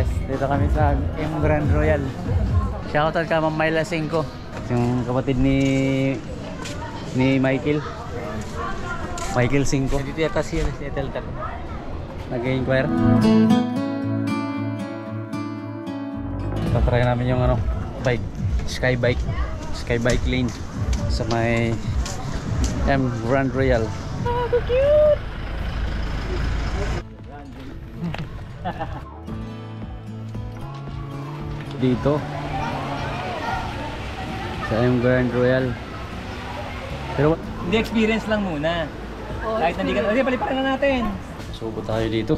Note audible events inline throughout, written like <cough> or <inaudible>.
Guys, dito kami sa M Grand Royal. Shoutout ka Ma'am Myla 5. Yung kapatid ni ni Michael. Michael 5. Dito yata siya si Etel Tap. Nag-inquire. Tatry namin yung ano, bike, sky bike, sky bike lane sa may M Grand Royal. <laughs> Dito sa M Grand Royal. Pero Hindi experience lang muna. Kahit hindi ka... Sige, palipakan na natin. subo tayo dito.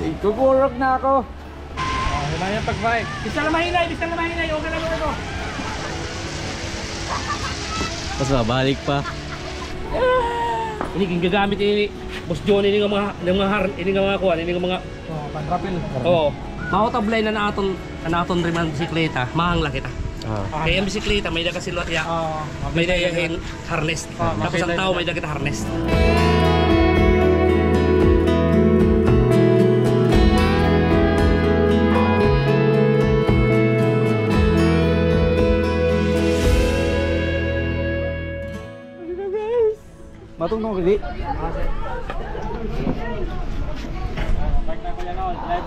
Dito kurok na ako. Oh, diba yung pag-bike? Bisa na mahinay, bisa na mahinay. Okay lang ako. Tapos babalik pa. Ini king gagamit ini Boss John ini nga mga ng mga har ini nga mga kuan ini nga mga Oh, pan-rapil. oh. Mao tablay na naton naton rin ang bisikleta, mahangla kita. Ah. Kaya ang bisikleta may daga silot ya. Oh, May daga yung harness. Ah, Tapos ang tao may daga kita harness. Matungtong kali.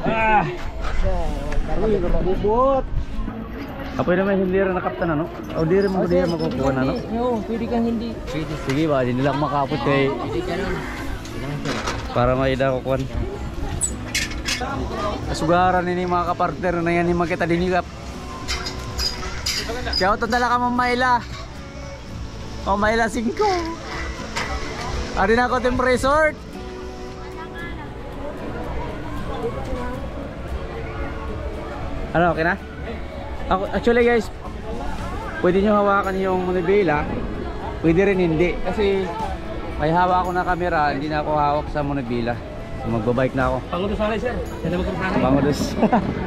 Ah! Bubot. Apa naman hindi rin nakaptan ano? O di rin mo di rin makukuha na no? Oo, pwede kang hindi. Sige ba, hindi lang makapot kay Pwede ka nun. para maida ko kuan. Kasugaran ini mga kapartner na yan himang kita dinigap. Shoutout na lang ka Mamayla. Mamayla 5. Ari na ako Team Resort. Ano, okay na? Ako, actually guys, pwede nyo hawakan yung Monobela. Pwede rin hindi. Kasi may hawak ako na camera, hindi na ako hawak sa Monobela. So magbabike na ako. Pangulo sana sir. Yan na magkumpara. Bangodos.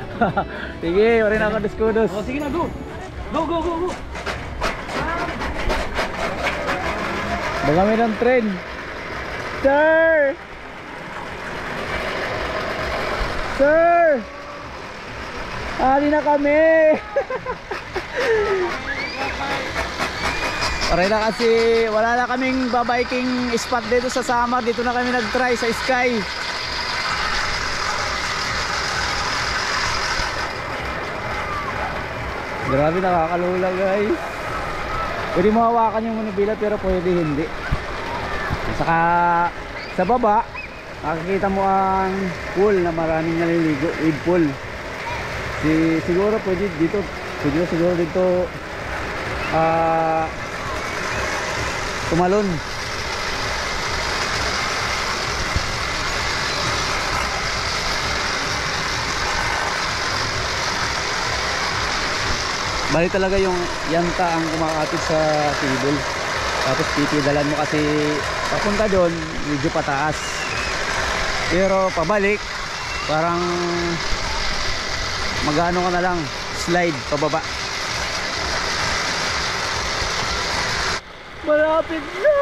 <laughs> Sige, wala na ako dos Oh, sige na go. Go go go go. Baka may ng tren. Sir! Sir! Ali na kami! Paray na kasi wala na kaming babiking spot dito sa Samar. Dito na kami nag-try sa Sky. Grabe nakakalula guys. Pwede mo hawakan yung manubila pero pwede hindi. Saka sa baba, makikita mo ang pool na maraming naliligo, wave pool. Si, siguro pwede dito, pwede siguro dito ah tumalon. Bali talaga yung yanta ang kumakatid sa table. Tapos pipidalan mo kasi papunta doon, medyo pataas. Pero pabalik, parang magano ka na lang, slide pababa. Malapit na!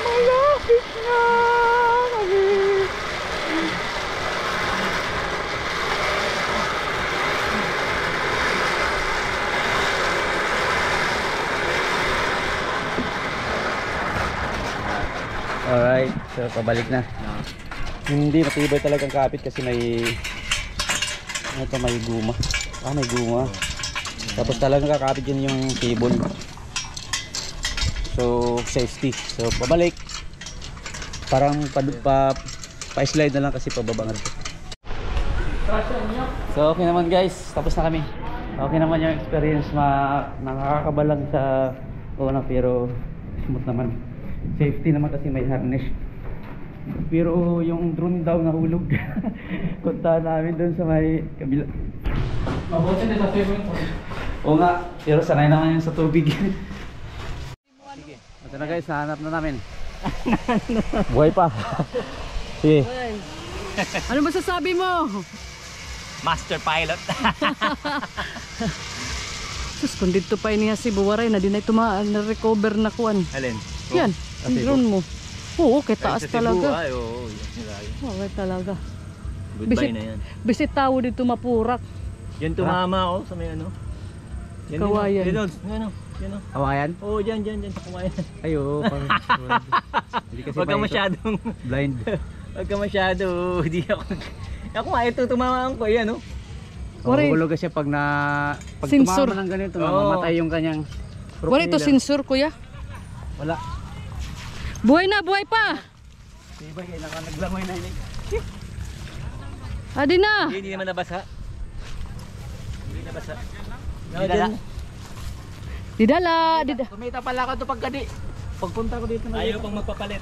Malapit na! kami. Alright, so pabalik na. Hindi matibay talagang kapit kasi may ano to, may guma. Ah, may guma. Tapos talagang kakapit yun yung cable. So, safety. So, pabalik. Parang pa, pa, pa-slide na lang kasi pababa nga. So, okay naman guys. Tapos na kami. Okay naman yung experience. Ma nakakabalang sa una pero smooth naman. Safety naman kasi may harness. Pero yung drone daw nahulog. <laughs> Punta namin doon sa may kabila. Mabuti din sa swimming pool. Oo nga, pero sanay naman yun sa tubig. Ito na guys, nahanap na namin. <laughs> Buhay pa. Sige. Ano masasabi mo? Master pilot. <laughs> Sus, kung dito pa niya si Buwaray na di na ito ma- na-recover na kuan. Alin? Yan, Ah, yung drone mo. Oo, kay taas talaga. Ay, oo, yun. Oo, talaga. Goodbye Bisit- na yan. Bisit tao dito mapurak. Yan tumama ako sa may ano. Yan oh. Kawayan. Yan, oh. yan, oh. yan, oh. Hawakan? Oo, dyan, dyan, dyan sa kawayan. Ayo, parang <laughs> Hindi kasi Huwag ka masyadong, blind. <laughs> huwag ka masyado, <laughs> hindi ako. Ako nga, ito tumamaan ko, yan, oh. Wari. Mahulog kasi pag na pag Sensor. tumama ng ganito, Oo. mamamatay yung kanyang Wala ito sensor, kuya. Wala. Buhay na, buhay pa. Diba naka naglangoy na yun. Adi na. Hindi, hindi naman nabasa. Hindi nabasa. Didala. Didala, dida. Kumita pala ka to pagkadi. Pagpunta ko dito na Ayaw pang magpapalit.